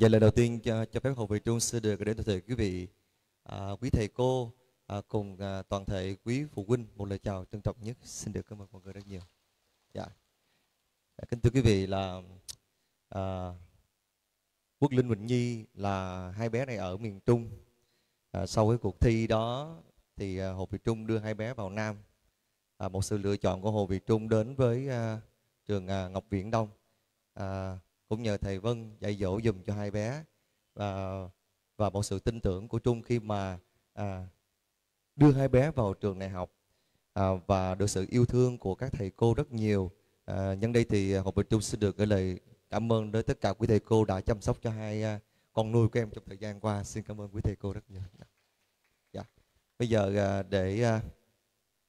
và lần đầu tiên cho, cho phép Hồ Việt Trung xin được đến thầy quý vị, à, quý thầy cô à, cùng à, toàn thể quý phụ huynh một lời chào trân trọng nhất. Xin được cảm ơn mọi người rất nhiều. Dạ. À, kính thưa quý vị là à, Quốc Linh huỳnh Nhi là hai bé này ở miền Trung. À, sau cái cuộc thi đó thì à, Hồ Việt Trung đưa hai bé vào Nam. À, một sự lựa chọn của Hồ Việt Trung đến với à, trường à, Ngọc Viễn Đông. À, cũng nhờ thầy Vân dạy dỗ dùm cho hai bé và và một sự tin tưởng của Trung khi mà à, đưa hai bé vào trường này học à, và được sự yêu thương của các thầy cô rất nhiều. À, nhân đây thì Học viện Trung xin được gửi lời cảm ơn đến tất cả quý thầy cô đã chăm sóc cho hai à, con nuôi của em trong thời gian qua. Xin cảm ơn quý thầy cô rất nhiều. Dạ. Bây giờ à, để à,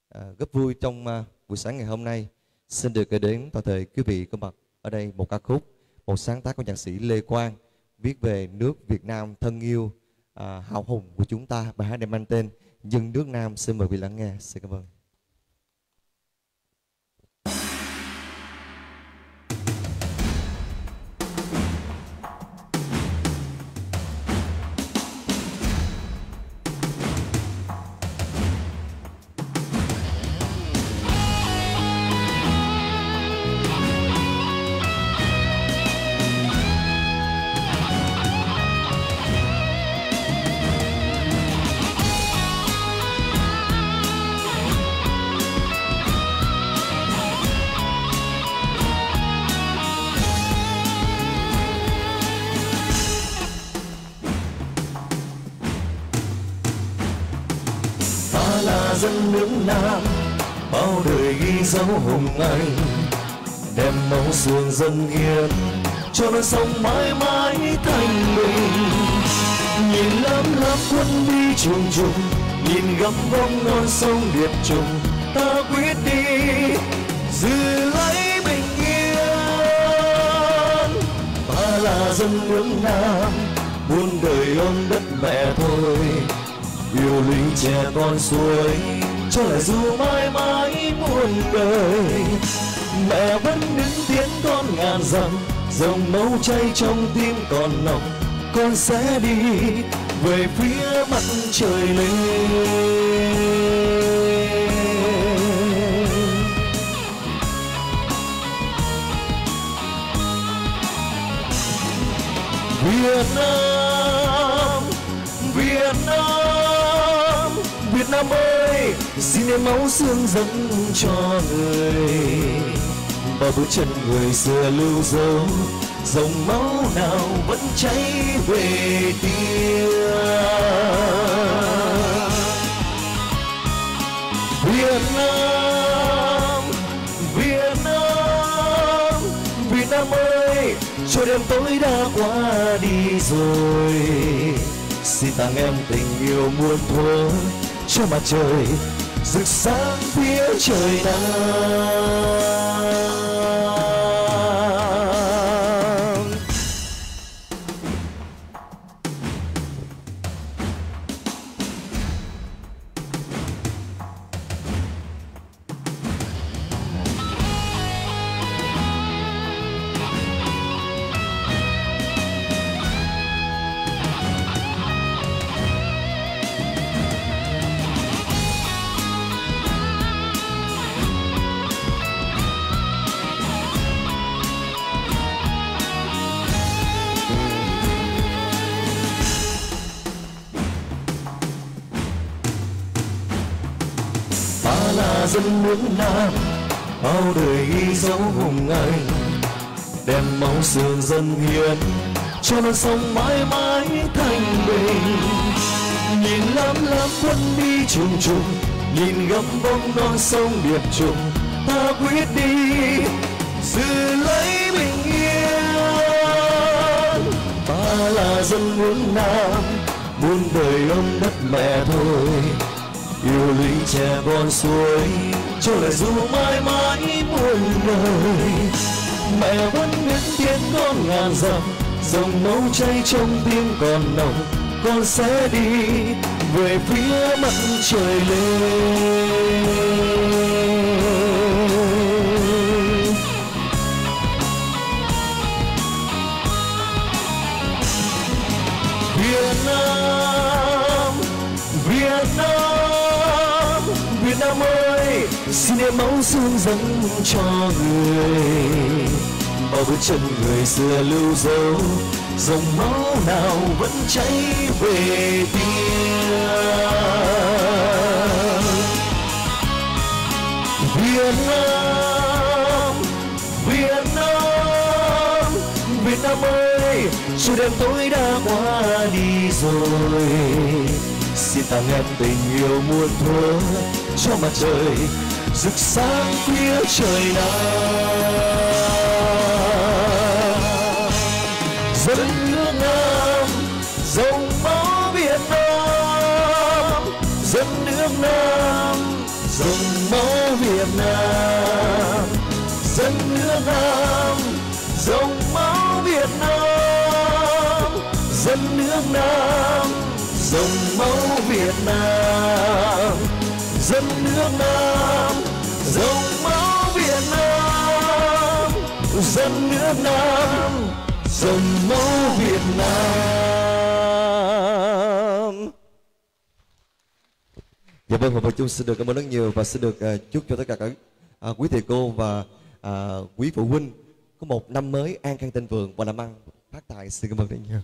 à, góp vui trong à, buổi sáng ngày hôm nay, xin được gửi đến toàn thể quý vị có mặt ở đây một ca khúc một sáng tác của nhạc sĩ Lê Quang viết về nước Việt Nam thân yêu à, hào hùng của chúng ta. Bài hát đem mang tên dân nước Nam xin mời quý lắng nghe xin cảm ơn. Dân nước Nam, bao đời ghi dấu hùng anh đem máu xương dân hiến, cho non sông mãi mãi thành bình. Nhìn lắm lắm quân đi trùng trùng, nhìn gấm bông non sông điệp trùng ta quyết đi, giữ lấy bình yên. Ta là dân nước Nam, muôn đời ôm đất mẹ thôi yêu linh trẻ con suối cho lại dù mãi mãi muôn đời. Mẹ vẫn đứng tiến con ngàn dặm, dòng máu chay trong tim còn nồng. Con sẽ đi về phía mặt trời lên. Ơi xin em máu xương dâng cho người. Và bước chân người xưa lưu dấu, dòng máu nào vẫn cháy về tia. Việt Nam Việt Nam Việt Nam ơi, cho đêm tối đã qua đi rồi. Xin tặng em tình yêu muôn thuở cho mặt trời rực sáng phía trời nắng. Ta là dân nước Nam bao đời ghi dấu hùng anh đem máu xương dân hiến, cho non sông mãi mãi thanh bình. Nhìn lắm lắm quân đi trùng trùng, nhìn gấm bông non sông điệp trùng. Ta quyết đi, giữ lấy bình yên. Ta là dân hướng Nam muôn đời ôm đất mẹ thôi yêu linh trẻ con suối, cho lời ru mãi mãi muôn đời mẹ vẫn biết tiếng con ngàn dặm, dòng máu chảy trong tim còn nồng, con sẽ đi về phía mặt trời lên. Em ơi xin em máu xương dâng cho người. Bao bước chân người xưa lưu dấu, dòng máu nào vẫn cháy về tim Việt Nam Việt Nam Việt Nam ơi, dù đêm tối đã qua đi rồi. Xin tặng em tình yêu muôn thuở cho mặt trời, rực sáng phía trời nam dân nước Nam, dòng máu Việt Nam. Dân nước Nam, dòng máu Việt Nam. Dân nước Nam, dòng máu Việt Nam. Dân nước Nam, dòng máu Việt Nam dân nước Nam dòng máu Việt Nam dân nước Nam dòng máu Việt Nam Dạ vâng, Hòa Văn Chung xin được cảm ơn rất nhiều và xin được uh, chúc cho tất cả các uh, quý thầy cô và uh, quý phụ huynh có một năm mới an khang thịnh vượng và làm ăn phát tài. Xin cảm ơn rất nhiều.